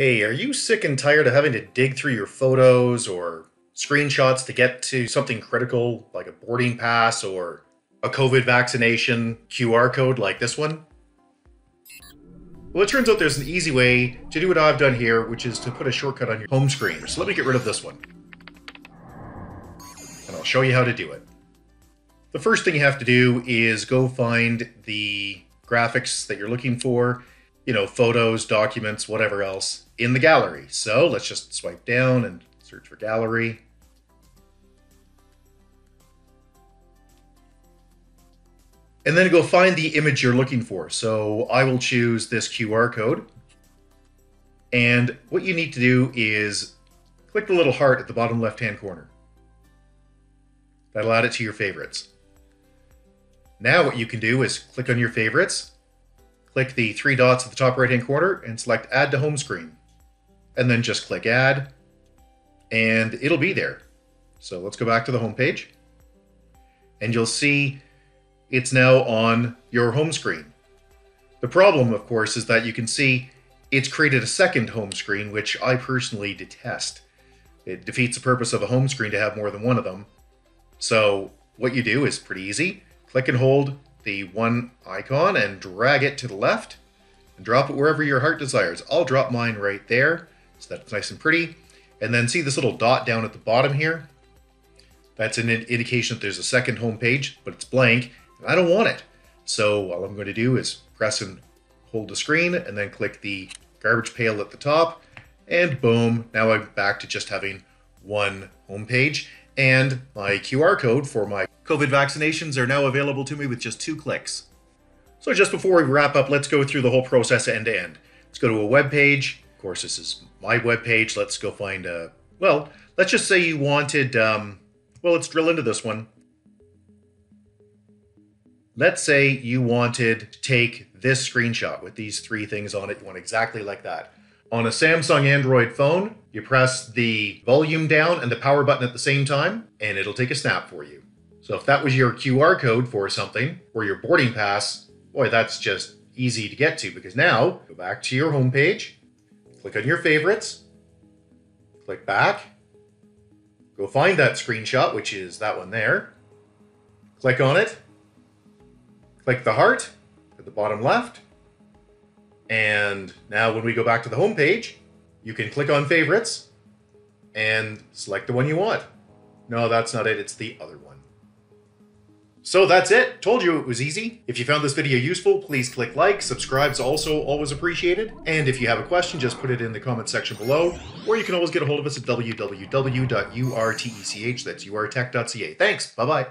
Hey, are you sick and tired of having to dig through your photos or screenshots to get to something critical like a boarding pass or a COVID vaccination QR code like this one? Well, it turns out there's an easy way to do what I've done here, which is to put a shortcut on your home screen. So let me get rid of this one. And I'll show you how to do it. The first thing you have to do is go find the graphics that you're looking for you know, photos, documents, whatever else in the gallery. So let's just swipe down and search for gallery. And then go find the image you're looking for. So I will choose this QR code. And what you need to do is click the little heart at the bottom left-hand corner. That'll add it to your favorites. Now what you can do is click on your favorites click the three dots at the top right hand corner and select add to home screen. And then just click add and it'll be there. So let's go back to the home page and you'll see it's now on your home screen. The problem, of course, is that you can see it's created a second home screen, which I personally detest. It defeats the purpose of a home screen to have more than one of them. So what you do is pretty easy. Click and hold the one icon and drag it to the left and drop it wherever your heart desires. I'll drop mine right there so that's nice and pretty. And then see this little dot down at the bottom here? That's an indication that there's a second home page, but it's blank. And I don't want it. So all I'm going to do is press and hold the screen and then click the garbage pail at the top. And boom, now I'm back to just having one home page. And my QR code for my COVID vaccinations are now available to me with just two clicks. So just before we wrap up, let's go through the whole process end to end. Let's go to a web page. Of course, this is my web page. Let's go find a, well, let's just say you wanted, um, well, let's drill into this one. Let's say you wanted to take this screenshot with these three things on it. You want exactly like that. On a Samsung Android phone, you press the volume down and the power button at the same time, and it'll take a snap for you. So if that was your QR code for something, or your boarding pass, boy, that's just easy to get to because now go back to your home page, click on your favorites, click back, go find that screenshot, which is that one there, click on it, click the heart at the bottom left, and now when we go back to the home page, you can click on favorites and select the one you want. No, that's not it. It's the other one. So that's it. Told you it was easy. If you found this video useful, please click like. Subscribe is also always appreciated. And if you have a question, just put it in the comment section below. Or you can always get a hold of us at www.urtech, that's urtech.ca. Thanks. Bye-bye.